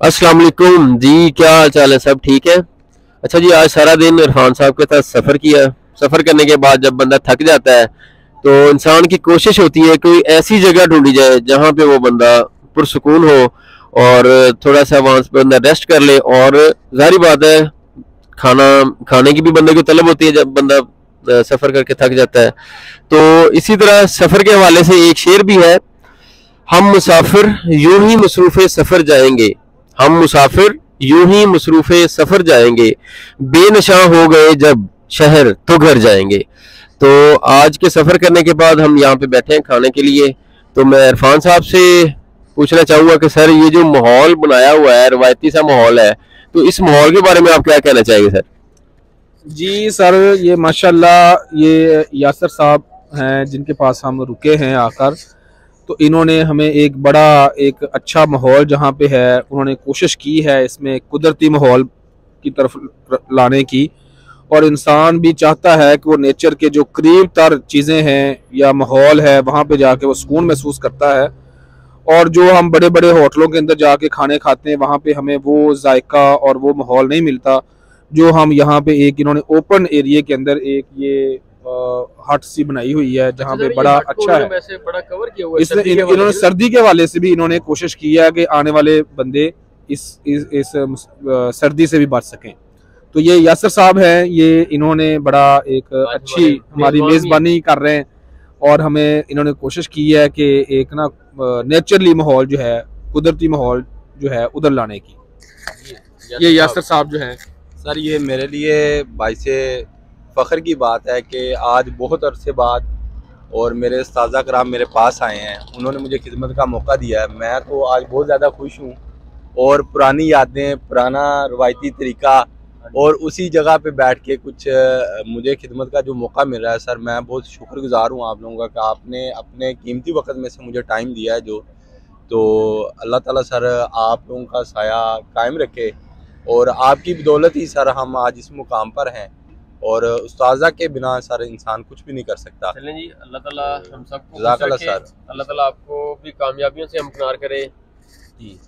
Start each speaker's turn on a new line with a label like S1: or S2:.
S1: वालेकुम जी, क्या हाल चाल है? सब ठीक है? अच्छा जी, आज सारा दिन इरफान साहब के साथ सफ़र किया। सफ़र करने के बाद जब बंदा थक जाता है तो इंसान की कोशिश होती है कोई ऐसी जगह ढूंढी जाए जहाँ पे वो बंदा पुरसकून हो और थोड़ा सा वहाँ पर बंदा रेस्ट कर ले और जारी बात है, खाना, खाने की भी बंदे को तलब होती है जब बंदा सफ़र करके थक जाता है। तो इसी तरह सफ़र के हवाले से एक शेर भी है, हम मुसाफिर यूँ ही मसरूफ़ सफ़र जाएँगे। हम मुसाफिर यूँ ही मसरूफ़ सफ़र जाएँगे। बेनशा हो गए जब शहर तो घर जाएँगे। तो आज के सफ़र करने के बाद हम यहाँ पे बैठे हैं खाने के लिए। तो मैं इरफान साहब से पूछना चाहूँगा कि सर, ये जो माहौल बनाया हुआ है, रवायती सा माहौल है तो इस माहौल के बारे में आप क्या कहना चाहेंगे सर?
S2: जी सर, ये माशाल्लाह ये यासर साहब हैं जिनके पास हम रुके हैं आकर। तो इन्होंने हमें एक बड़ा, एक अच्छा माहौल जहाँ पे है, उन्होंने कोशिश की है इसमें कुदरती माहौल की तरफ़ लाने की। और इंसान भी चाहता है कि वो नेचर के जो करीब तर चीज़ें हैं या माहौल है, वहाँ पे जाके वो सुकून महसूस करता है। और जो हम बड़े बड़े होटलों के अंदर जाके खाने खाते हैं, वहाँ पे हमें वो जायका और वो माहौल नहीं मिलता, जो हम यहाँ पे एक, इन्होंने ओपन एरिए के अंदर एक ये हट सी बनाई हुई है जहाँ पे बड़ा अच्छा है। बड़ा कवर किया हुआ इसने इन्होंने सर्दी के वाले से भी इन्होंने कोशिश की है कि आने वाले बंदे इस इस, इस सर्दी से भी बच सकें। तो ये यासर साहब हैं ये इन्होंने बड़ा एक अच्छी हमारी मेज़बानी कर रहे हैं और हमें इन्होंने कोशिश की है कि एक ना नेचुरली माहौल जो है कुदरती माहौल जो है उधर लाने की। ये यासर साहब जो है
S3: सर ये मेरे लिए बाईस फ़ख्र की बात है कि आज बहुत अरसे बाद और मेरे ताज़ा कराम मेरे पास आए हैं। उन्होंने मुझे खिदमत का मौका दिया है। मैं तो आज बहुत ज़्यादा खुश हूँ और पुरानी यादें, पुराना रवायती तरीका और उसी जगह पे बैठ के कुछ मुझे खिदमत का जो मौका मिल रहा है, सर, मैं बहुत शुक्रगुजार हूँ आप लोगों का कि। आपने अपने कीमती वक्त में से मुझे टाइम दिया है जो। तो अल्लाह ताला, सर, आप लोगों का साया कायम रखे और आपकी बदौलत ही, सर, हम आज इस मुकाम पर हैं। और उस्ताजा के बिना सर इंसान कुछ भी नहीं कर सकता।
S1: चलें जी अल्लाह ताला हम सबको अल्लाह ताला आपको भी कामयाबियों से हमकनार करे। जी।